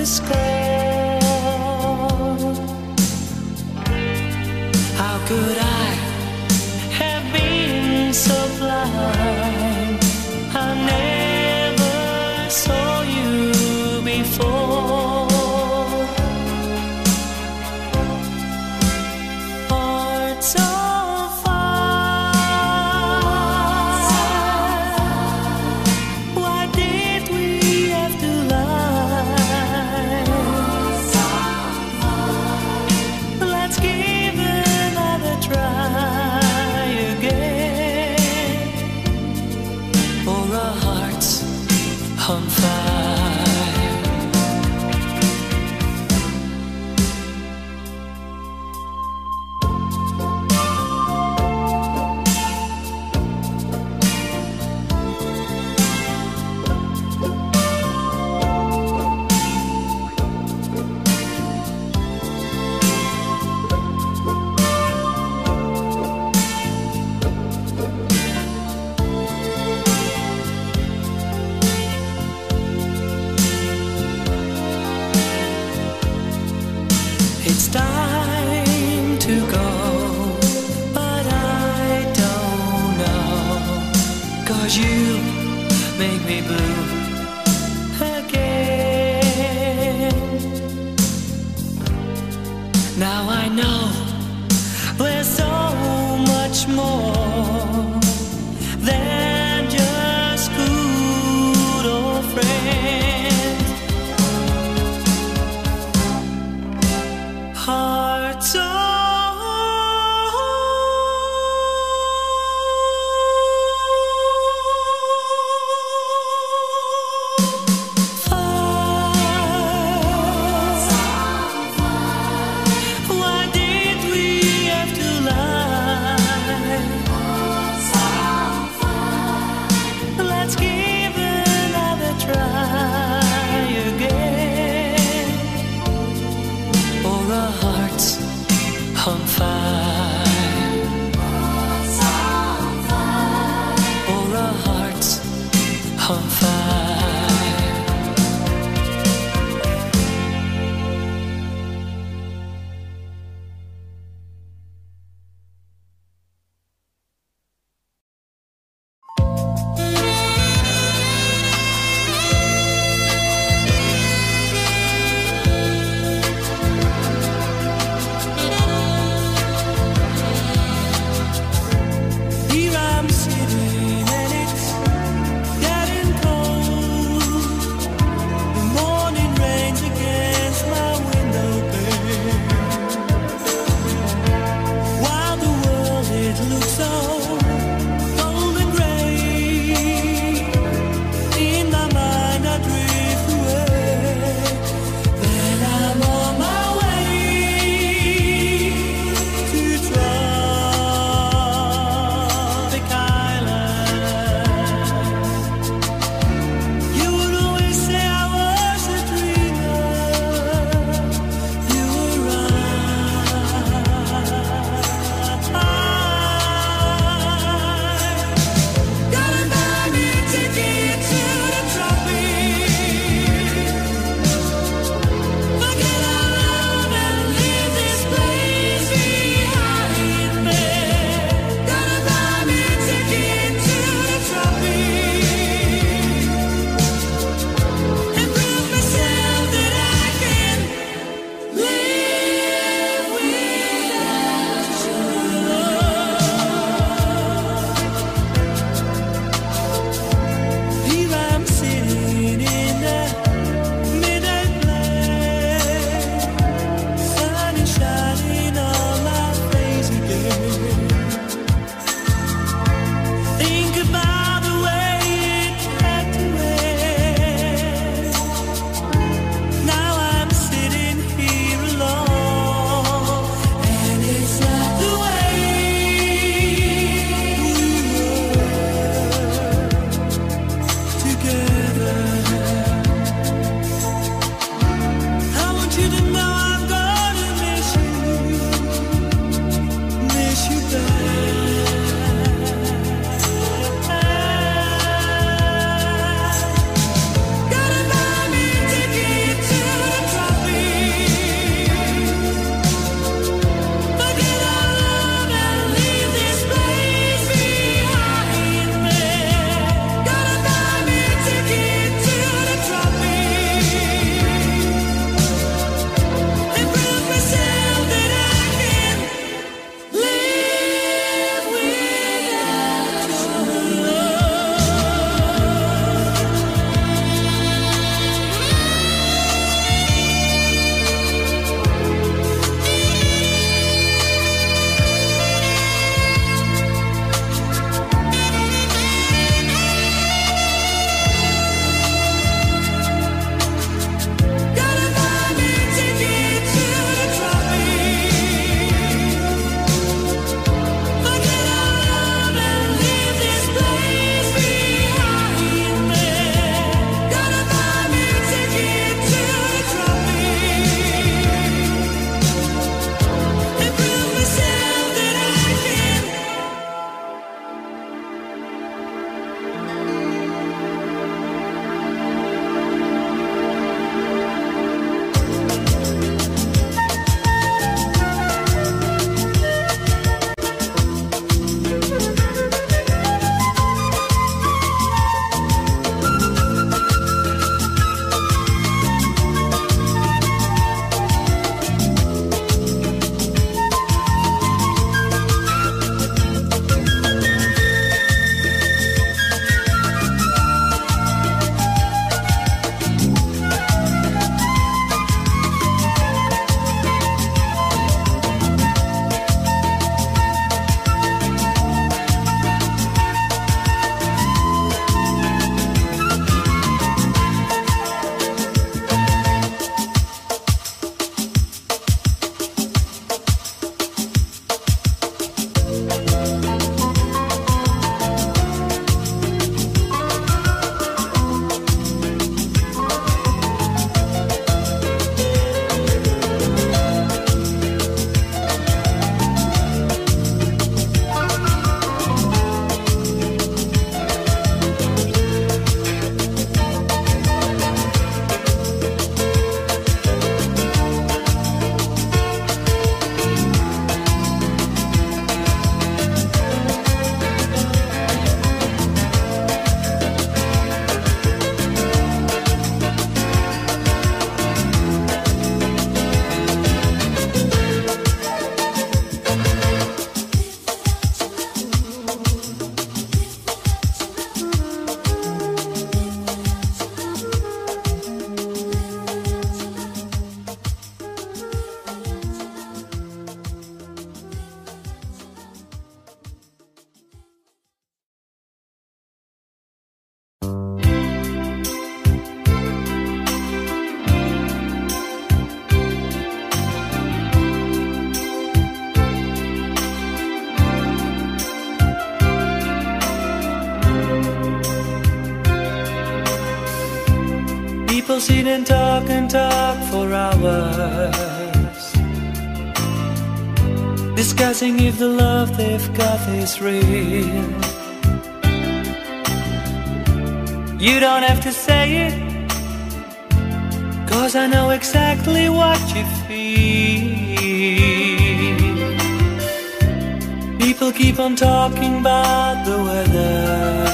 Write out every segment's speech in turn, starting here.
the score. Sit and talk and talk for hours, discussing if the love they've got is real. You don't have to say it, cause I know exactly what you feel. People keep on talking about the weather.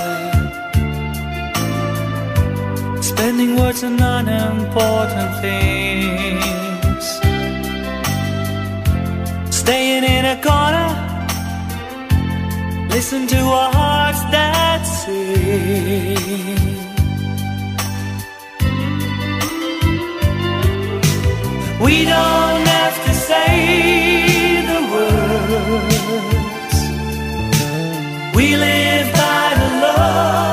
Spending words on unimportant things. Staying in a corner. Listen to our hearts that sing. We don't have to say the words. We live by the love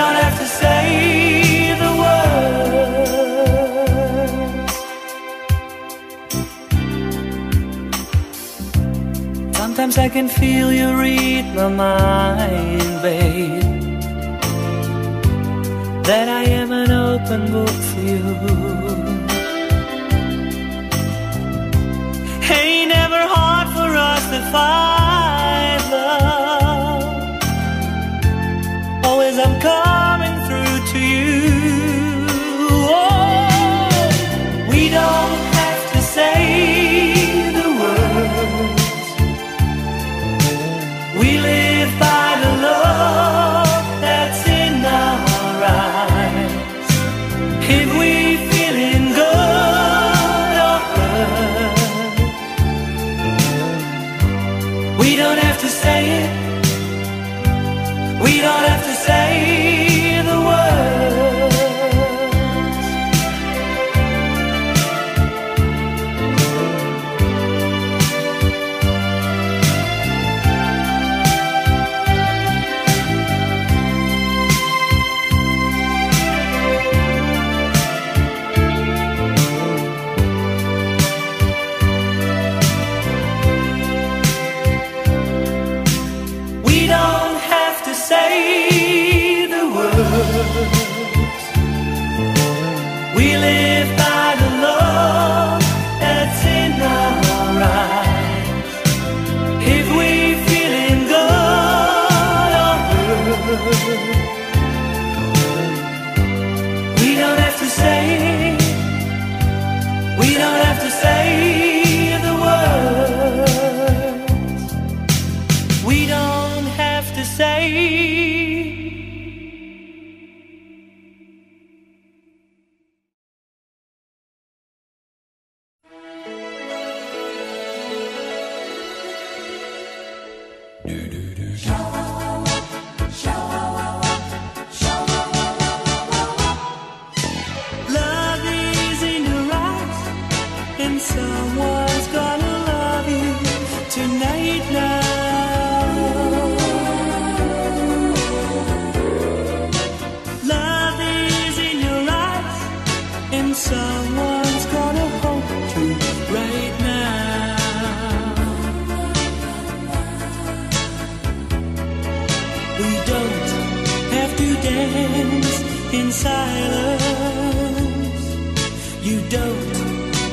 don't have to say the words. Sometimes I can feel you read my mind, babe. That I am an open book for you. Ain't never hard for us to find Always I'm coming through to you.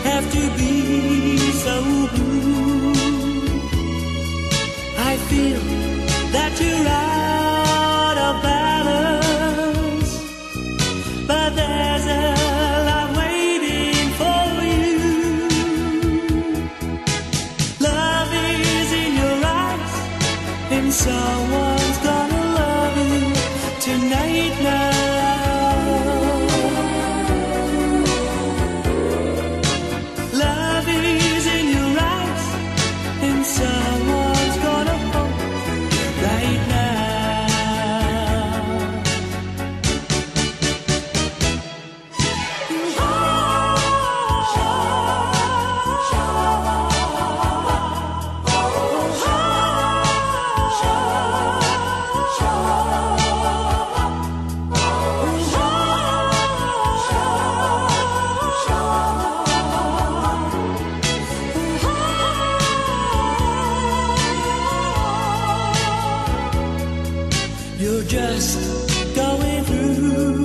Have to be so blue. I feel You're just going through.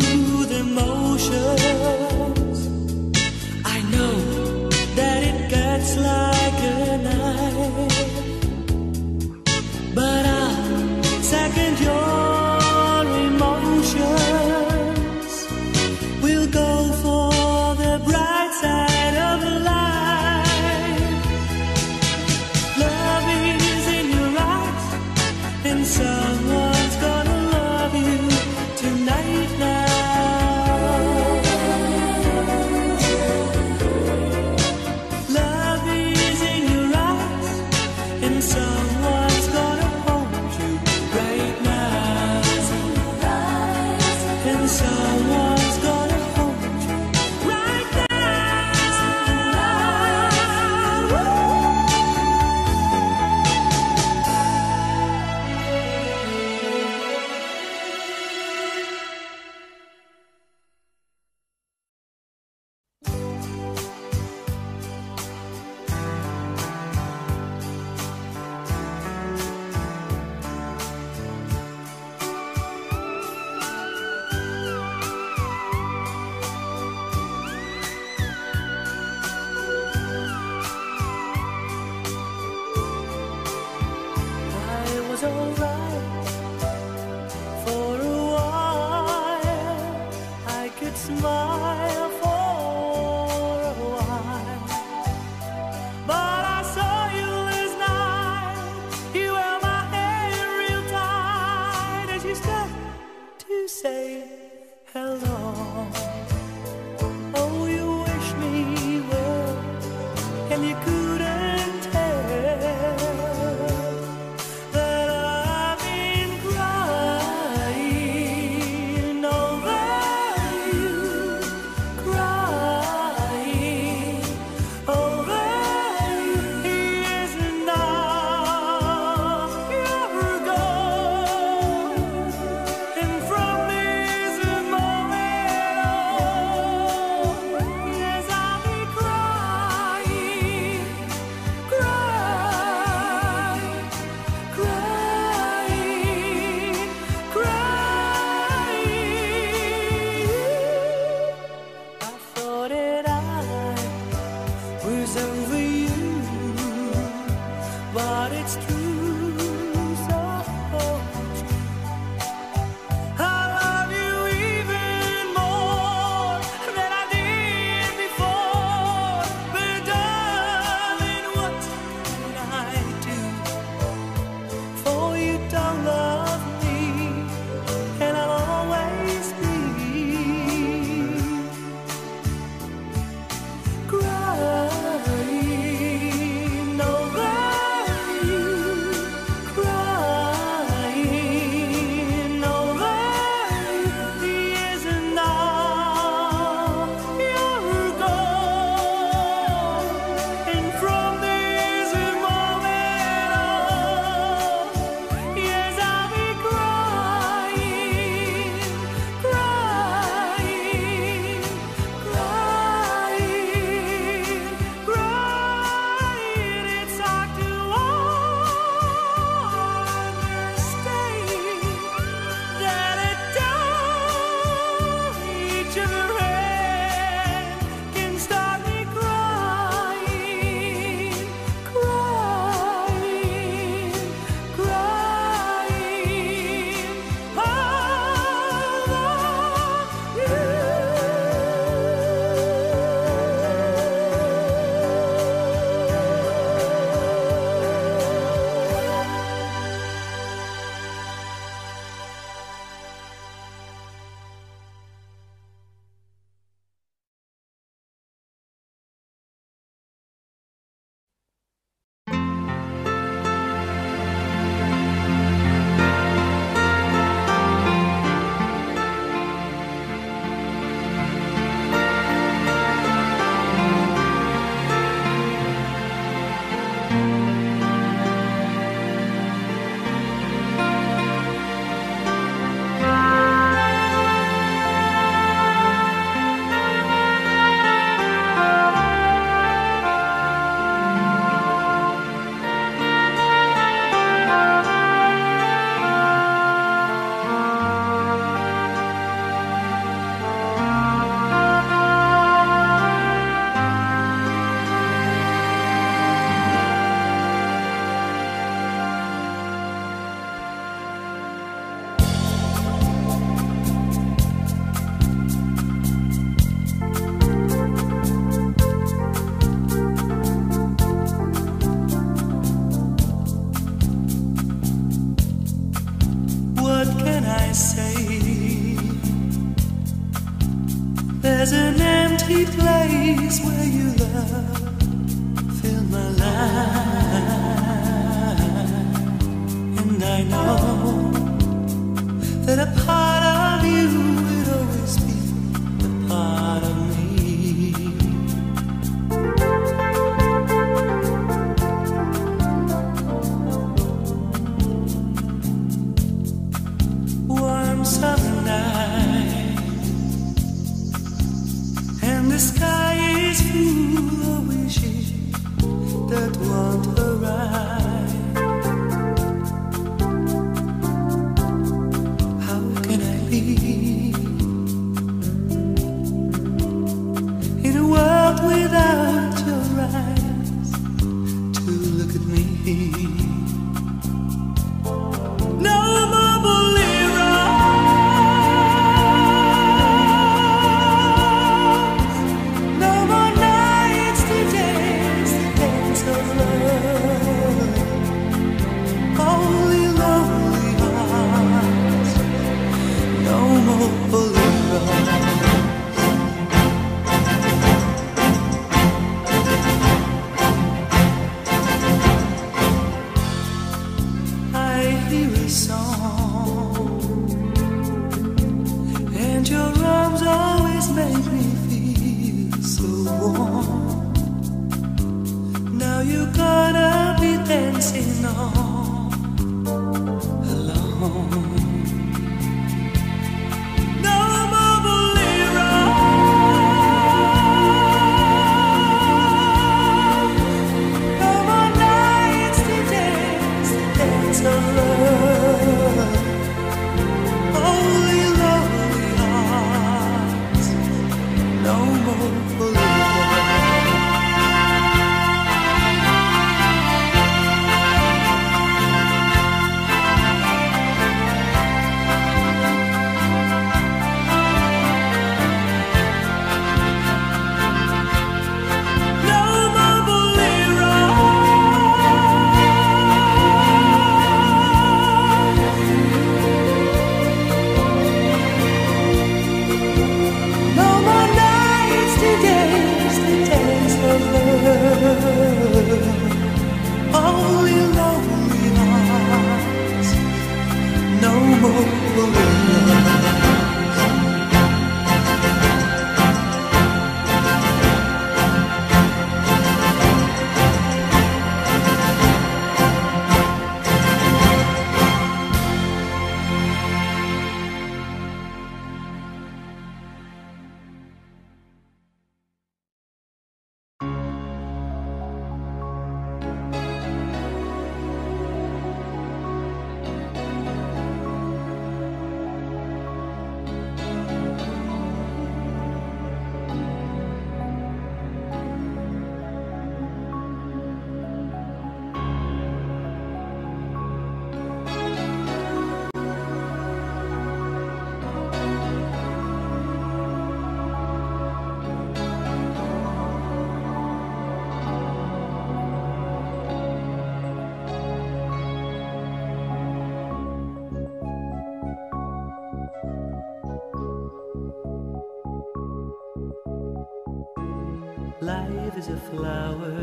is a flower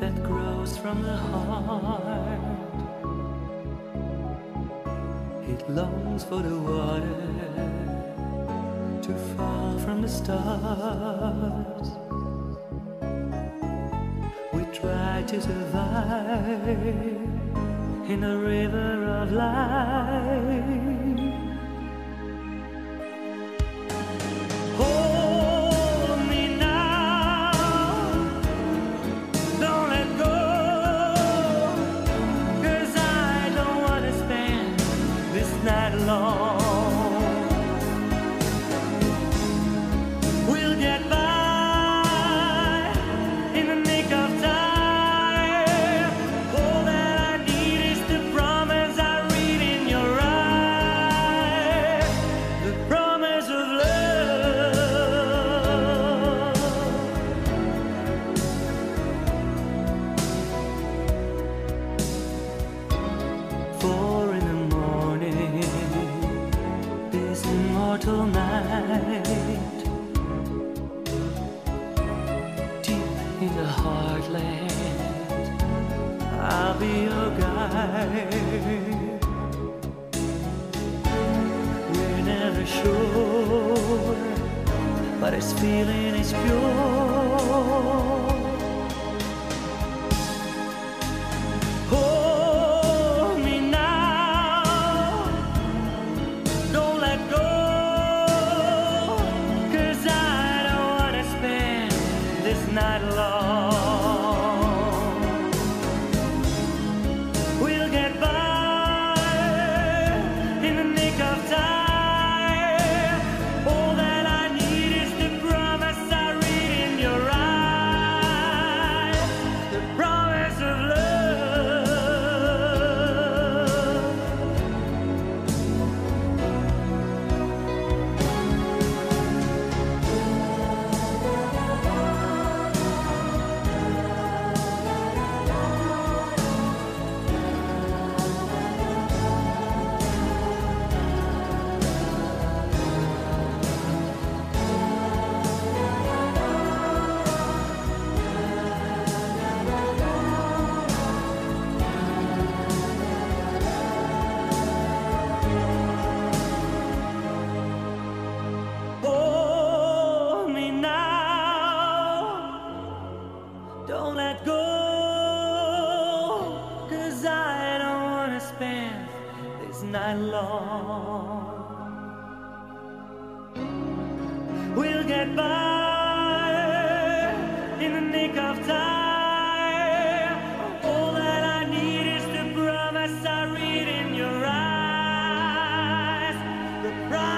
that grows from the heart. It longs for the water to fall from the stars. We try to survive in a river of life.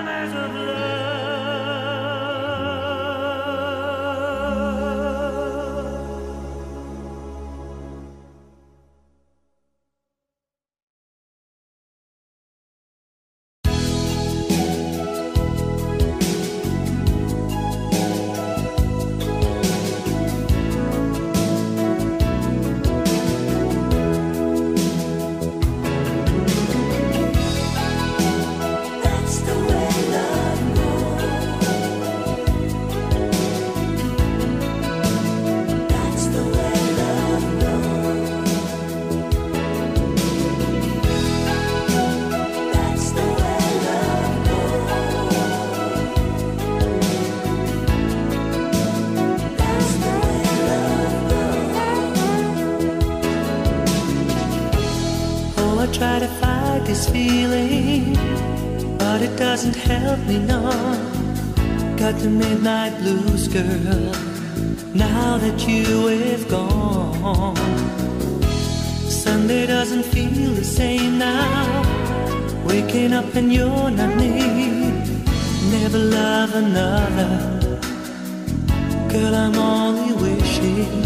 as of love. help me now. Got the midnight blues, girl. Now that you have gone, Sunday doesn't feel the same now. Waking up and you're not me. Never love another, girl. I'm only wishing.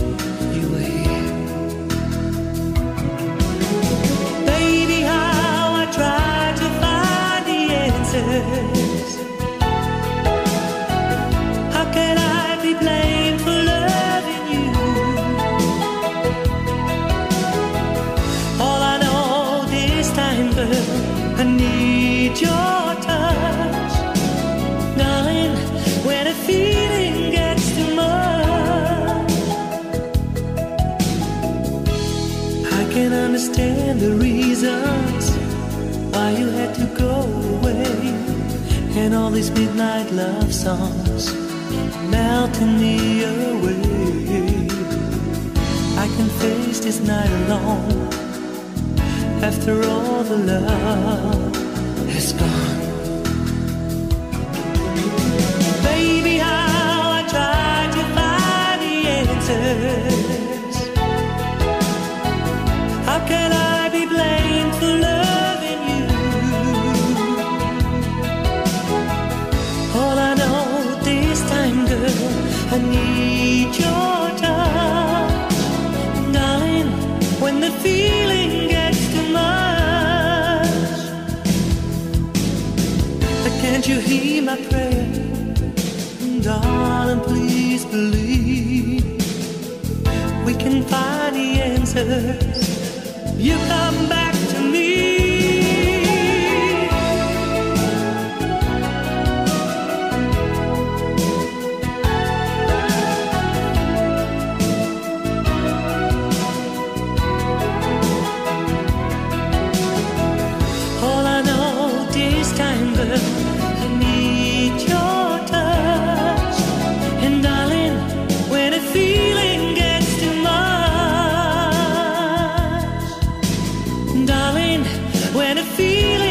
all these midnight love songs melting me away. I can face this night alone after all the love. You come back. when I feel.